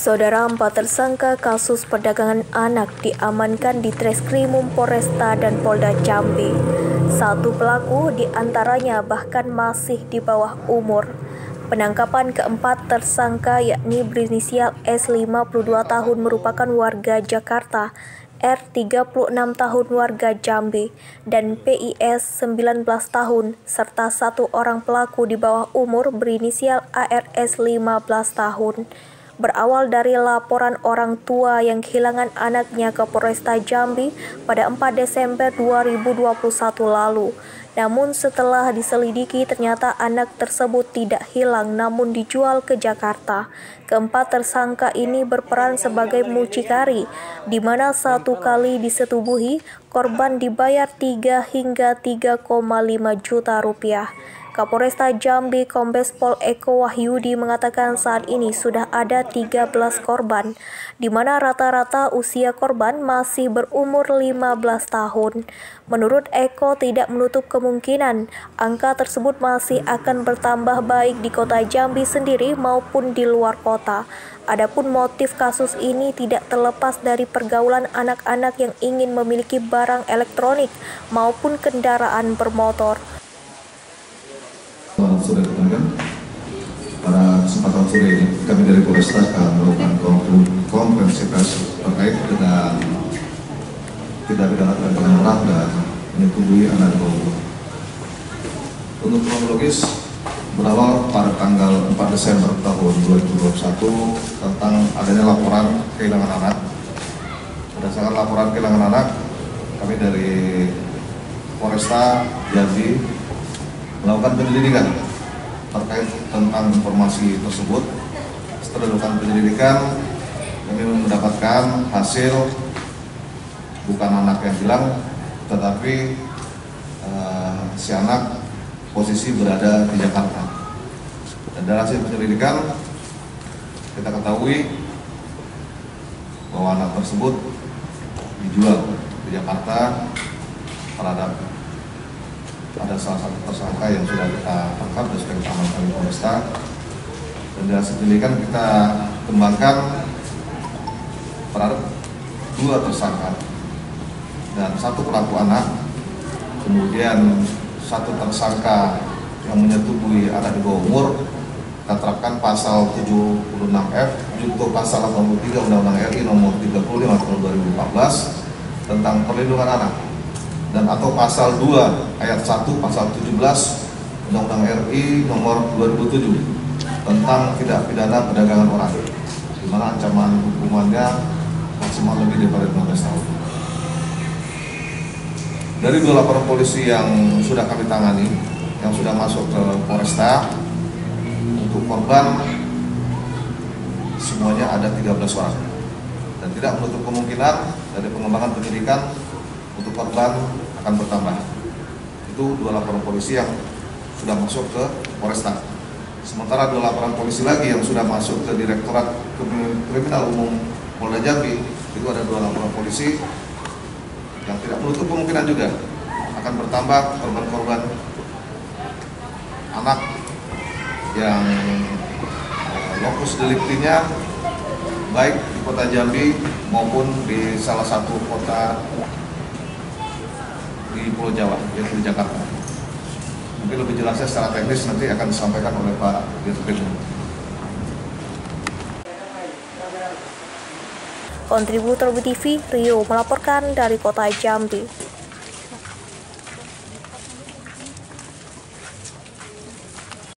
Saudara empat tersangka kasus perdagangan anak diamankan di Treskrimum Polresta dan Polda Jambi. Satu pelaku di antaranya bahkan masih di bawah umur. Penangkapan keempat tersangka yakni berinisial S 52 tahun merupakan warga Jakarta, R 36 tahun warga Jambi, dan PIS 19 tahun, serta satu orang pelaku di bawah umur berinisial ARS 15 tahun berawal dari laporan orang tua yang kehilangan anaknya ke Polresta Jambi pada 4 Desember 2021 lalu. Namun setelah diselidiki ternyata anak tersebut tidak hilang namun dijual ke Jakarta. Keempat tersangka ini berperan sebagai mucikari, di mana satu kali disetubuhi korban dibayar 3 hingga 3,5 juta rupiah. Kapolresta Jambi Kombes Pol Eko Wahyudi mengatakan saat ini sudah ada 13 korban, di mana rata-rata usia korban masih berumur 15 tahun. Menurut Eko tidak menutup kemungkinan angka tersebut masih akan bertambah baik di kota Jambi sendiri maupun di luar kota. Adapun motif kasus ini tidak terlepas dari pergaulan anak-anak yang ingin memiliki barang elektronik maupun kendaraan bermotor sore rekan pada kesempatan sore ini kami dari Polresta akan melakukan konferensi pers terkait dengan tidak pidana perdagangan orang dan menyetujui anak bawah. Untuk kronologis berawal pada tanggal 4 Desember tahun 2021 tentang adanya laporan kehilangan anak. Berdasarkan laporan kehilangan anak, kami dari Polresta Jambi melakukan penyelidikan terkait tentang informasi tersebut. Setelah dilakukan penyelidikan, kami mendapatkan hasil bukan anak yang hilang, tetapi uh, si anak posisi berada di Jakarta. Dan dari hasil penyelidikan, kita ketahui bahwa anak tersebut dijual di Jakarta terhadap ada salah satu tersangka yang sudah kita tangkap dan sudah kita amankan di Polresta. Dan dari hasil penyelidikan kita kembangkan terhadap dua tersangka. Dan satu pelaku anak kemudian satu tersangka yang menyetujui anak di bawah umur kita terapkan pasal 76F junto pasal 83 Undang-Undang RI nomor 35 tahun 2014 tentang perlindungan anak dan atau pasal 2 ayat 1 pasal 17 Undang-Undang RI nomor 2007 tentang tidak pidana perdagangan orang di mana ancaman hukumannya maksimal lebih daripada 15 tahun. Dari dua laporan polisi yang sudah kami tangani, yang sudah masuk ke Polresta, untuk korban semuanya ada 13 orang dan tidak menutup kemungkinan dari pengembangan penyidikan untuk korban akan bertambah. Itu dua laporan polisi yang sudah masuk ke Polresta. Sementara dua laporan polisi lagi yang sudah masuk ke Direktorat Kriminal Umum Polda Jambi, itu ada dua laporan polisi yang tidak menutup kemungkinan juga akan bertambah korban-korban anak yang eh, lokus deliktinya baik di kota Jambi maupun di salah satu kota di Pulau Jawa, yaitu di Jakarta. Mungkin lebih jelasnya secara teknis nanti akan disampaikan oleh Pak Dirkrim. Kontributor BTV Rio melaporkan dari kota Jambi.